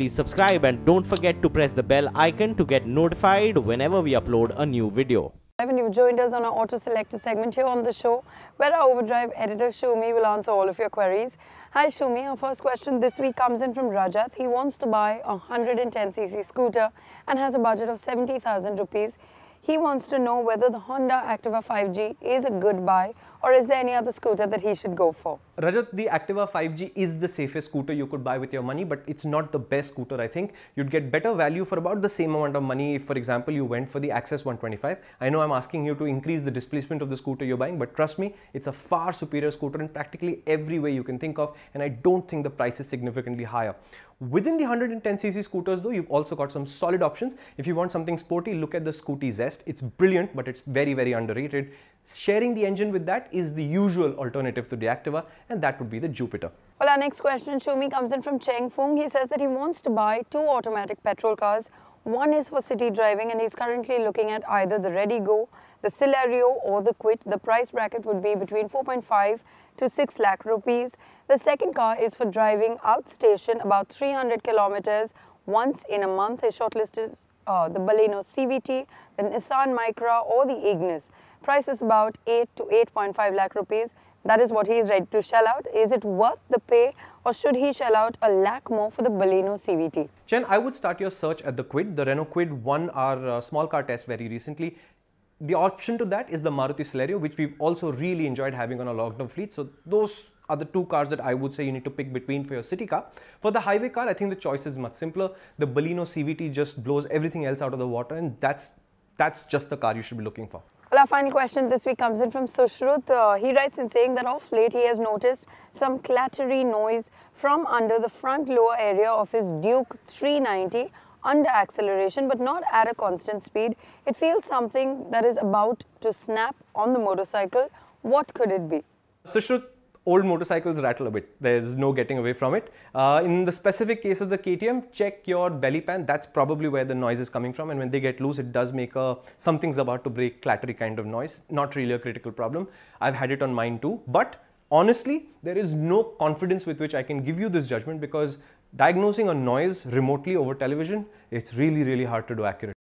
please subscribe and don't forget to press the bell icon to get notified whenever we upload a new video. And you've joined us on our auto selector segment here on the show, where our overdrive editor Shumi will answer all of your queries. Hi Shumi, our first question this week comes in from Rajat. He wants to buy a 110cc scooter and has a budget of 70,000 rupees. He wants to know whether the Honda Activa 5G is a good buy or is there any other scooter that he should go for? Rajat, the Activa 5G is the safest scooter you could buy with your money, but it's not the best scooter, I think. You'd get better value for about the same amount of money if, for example, you went for the Access 125. I know I'm asking you to increase the displacement of the scooter you're buying, but trust me, it's a far superior scooter in practically every way you can think of, and I don't think the price is significantly higher. Within the 110cc scooters though, you've also got some solid options. If you want something sporty, look at the Scooty Zest. It's brilliant, but it's very, very underrated. Sharing the engine with that is the usual alternative to the Activa, and that would be the Jupiter. Well, our next question, Shumi, comes in from Cheng Fung. He says that he wants to buy two automatic petrol cars. One is for city driving, and he's currently looking at either the Redi-GO, the Celerio, or the Kwid. The price bracket would be between 4.5 to 6 lakh rupees. The second car is for driving outstation about 300 kilometers once in a month. His shortlisted uh, the Baleno CVT, the Nissan Micra or the Ignis. Price is about 8 to 8.5 lakh rupees. That is what he is ready to shell out. Is it worth the pay or should he shell out a lakh more for the Baleno CVT? Chen, I would start your search at the Kwid. The Renault Kwid won our uh, small car test very recently. The option to that is the Maruti Celerio, which we've also really enjoyed having on our long-term fleet. So those are the two cars that I would say you need to pick between for your city car. For the highway car, I think the choice is much simpler. The Baleno CVT just blows everything else out of the water and that's, that's just the car you should be looking for. Well, our final question this week comes in from Sushrut. Uh, he writes in saying that off late he has noticed some clattery noise from under the front lower area of his Duke 390 under acceleration but not at a constant speed. It feels something that is about to snap on the motorcycle. What could it be? Sushrut, old motorcycles rattle a bit. There's no getting away from it. Uh, in the specific case of the KTM, check your belly pan. That's probably where the noise is coming from. And when they get loose, it does make a something's about to break clattery kind of noise. Not really a critical problem. I've had it on mine too. But honestly, there is no confidence with which I can give you this judgment because diagnosing a noise remotely over television, it's really, really hard to do accurately.